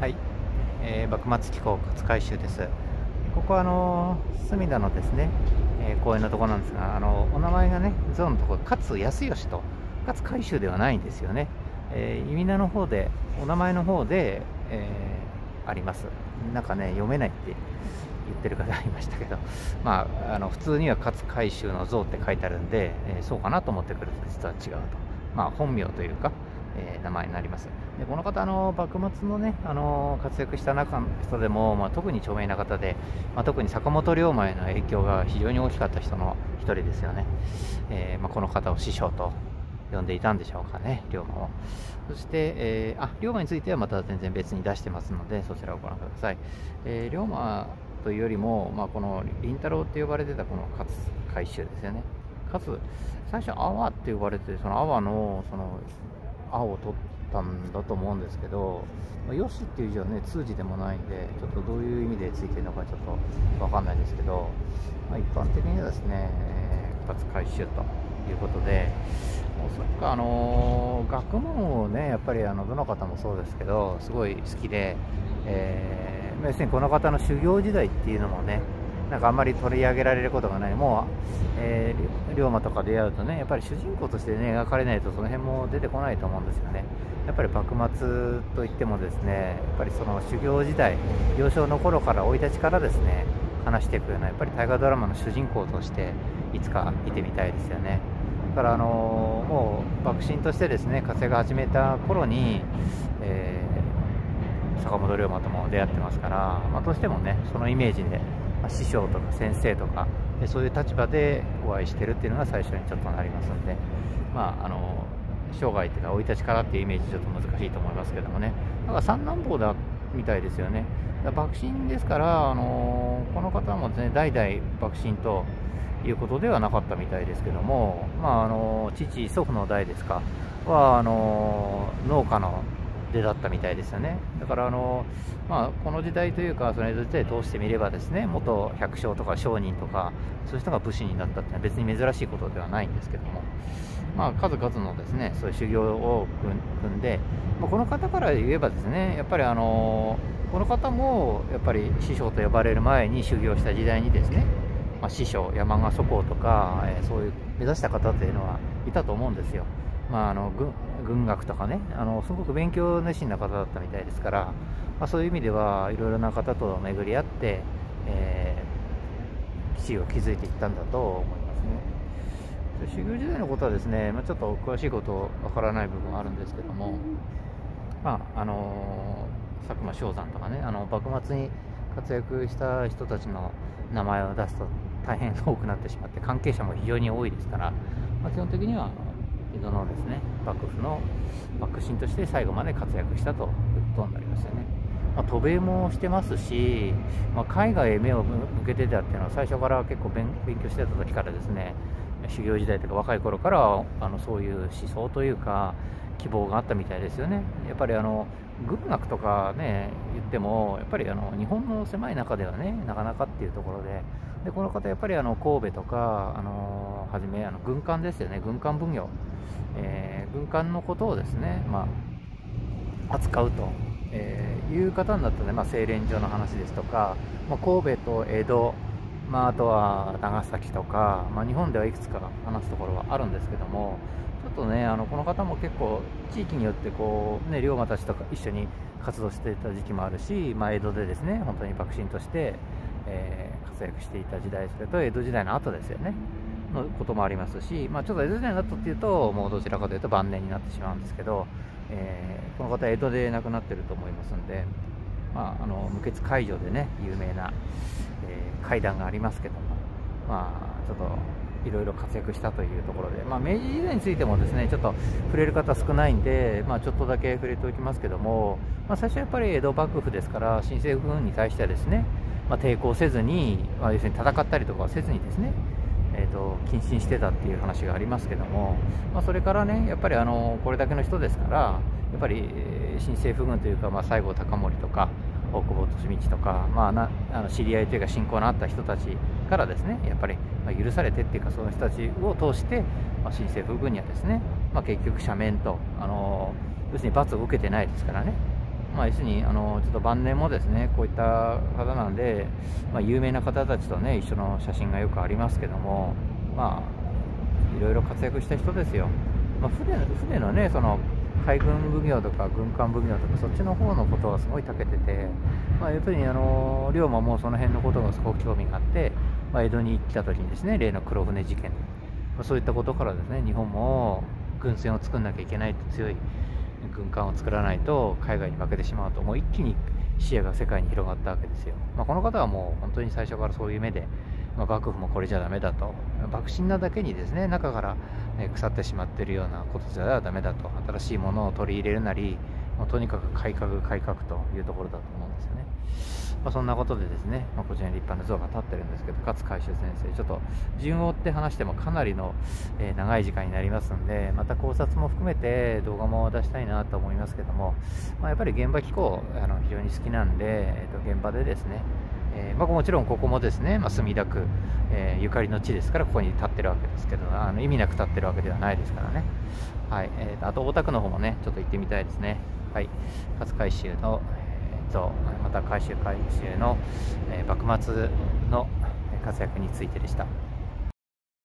はい、えー、幕末機構勝海舟です。ここはあの隅田のですね、えー、公園のところなんですが、あのお名前がね、ゾのところ、勝康義と、勝海舟ではないんですよね。えー、意味名の方で、お名前の方で、えー、あります。なんかね、読めないって言ってる方いましたけど、まあ、あの普通には勝海舟の像って書いてあるんで、えー、そうかなと思ってくると実は違うと。まあ、本名というか、えー、名前になります。でこの方あの幕末のねあの活躍した中の人でも、まあ、特に著名な方で、まあ、特に坂本龍馬への影響が非常に大きかった人の一人ですよね、えー、まあ、この方を師匠と呼んでいたんでしょうかね龍馬を。そして、えー、あ龍馬についてはまた全然別に出してますのでそちらをご覧ください、え龍馬というよりも、ま、この凛太郎って呼ばれてたこの勝海舟ですよね。かつ最初阿波って呼ばれてその阿波のその青を取ったんだと思うんですけど、まあ、よしっていう字はね通じでもないんでちょっとどういう意味でついてるのかちょっと分かんないですけど、まあ、一般的にはですね、えー、2つ回収ということでおそらくあのー、学問をねやっぱりあのどの方もそうですけどすごい好きで、えー、要するにこの方の修行時代っていうのもねなんかあんまり取り上げられることがない、もう、えー、龍馬とか出会うとね、やっぱり主人公としてね、描かれないと、その辺も出てこないと思うんですよね。やっぱり幕末といってもですね、やっぱりその修行時代、幼少の頃から生い立ちからですね、話していくような、やっぱり大河ドラマの主人公として、いつか見てみたいですよね。だから、あのもう幕臣としてですね活躍始めた頃に、えー、坂本龍馬とも出会ってますから、まあ、どうしてもねそのイメージで、師匠とか先生とかそういう立場でお会いしてるっていうのが最初にちょっとなりますので、まあ、あの生涯っていうか生い立ちからっていうイメージちょっと難しいと思いますけどもね。だから三男坊だみたいですよね。幕臣ですからあのこの方もね代々幕臣ということではなかったみたいですけども、まあ、あの父祖父の代ですか。はあの農家の出だったみたいですよねだからあの、まあ、この時代というかその江戸時代通してみればですね元百姓とか商人とかそういう人が武士になったっていうのは別に珍しいことではないんですけども、まあ、数々のですねそういう修行を組んで、まあ、この方から言えばですねやっぱりあのこの方もやっぱり師匠と呼ばれる前に修行した時代にですね、まあ、師匠山賀祖公とか、えー、そういう目指した方というのはいたと思うんですよ。まあ、あの軍学とかねあのすごく勉強熱心な方だったみたいですから、まあ、そういう意味ではいろいろな方と巡り合って、えー、基地を築いていったんだと思いますね。修行時代のことはですね、まあ、ちょっと詳しいことわからない部分あるんですけども、まああの佐久間象山とかねあの幕末に活躍した人たちの名前を出すと大変多くなってしまって関係者も非常に多いですから、まあ、基本的には江戸のですね幕府の幕臣として最後まで活躍したということになりますよね、まあ、渡米もしてますし、まあ、海外へ目を向けてたっていうのは最初から結構勉強してた時からですね修行時代とか若い頃からあのそういう思想というか希望があったみたいですよね。やっぱりあの軍学とかね言ってもやっぱりあの日本の狭い中ではねなかなかっていうところででこの方やっぱりあの神戸とかあのはじめあの軍艦ですよね。軍艦分業えー、軍艦のことをですね、まあ、扱うと、えー、いう方になったので、まあ、精錬所の話ですとか、まあ、神戸と江戸、まあ、あとは長崎とか、まあ、日本ではいくつか話すところはあるんですけどもちょっとねあのこの方も結構地域によってこう、ね、龍馬たちとか一緒に活動していた時期もあるし、まあ、江戸でですね本当に幕臣として、えー、活躍していた時代それと江戸時代の後ですよね。のこともありますし、まあ、ちょっと江戸時代になったっていうともうどちらかというと晩年になってしまうんですけど、えー、この方は江戸で亡くなってると思いますんで、まあ、あの無血解除でね有名な、えー、階段がありますけども、まあ、ちょっといろいろ活躍したというところで、まあ、明治時代についてもですねちょっと触れる方少ないんで、まあ、ちょっとだけ触れておきますけども、まあ、最初はやっぱり江戸幕府ですから新政府軍に対してはですね、まあ、抵抗せずに、まあ、要するに戦ったりとかせずにですねえーと、謹慎してたっていう話がありますけども、まあ、それからねやっぱりあのこれだけの人ですからやっぱり新政府軍というか、まあ、西郷隆盛とか大久保利通とか、まあ、なあの知り合いというか親交のあった人たちからですねやっぱり、許されてっていうかその人たちを通して、まあ、新政府軍にはですね、まあ、結局赦免とあの要するに罰を受けてないですからね。まあ、要するにあのちょっと晩年もですねこういった方なんで、まあ、有名な方たちとね一緒の写真がよくありますけどもまあいろいろ活躍した人ですよ、まあ、船船のねその海軍奉行とか軍艦奉行とかそっちの方のことはすごい長けてて、まあ、要するにあの龍馬もその辺のことがすごく興味があって、まあ、江戸に来た時にですね例の黒船事件、まあ、そういったことからですね日本も軍船を作んなきゃいけないと強い軍艦を作らないと海外に負けてしまうともう一気に視野が世界に広がったわけですよ、まあ、この方はもう本当に最初からそういう目で、まあ、幕府もこれじゃダメだと。幕臣なだけにですね中から腐ってしまってるようなことじゃダメだと。新しいものを取り入れるなりもうとにかく改革改革というところだと思うんですよね。まあ、そんなことでですね、まあ、こちらに立派な像が立ってるんですけど、勝海舟先生、ちょっと順を追って話してもかなりの、えー、長い時間になりますんで、また考察も含めて動画も出したいなと思いますけども、まあ、やっぱり現場気候あの非常に好きなんで、えー、と現場でですね、えー、まあ、もちろんここもですね、まあ、墨田区、えー、ゆかりの地ですからここに立ってるわけですけどあの意味なく立ってるわけではないですからね、はいえー、あと大田区の方もねちょっと行ってみたいですね。はい勝海舟の、とまた改修改修の、幕末の活躍についてでした。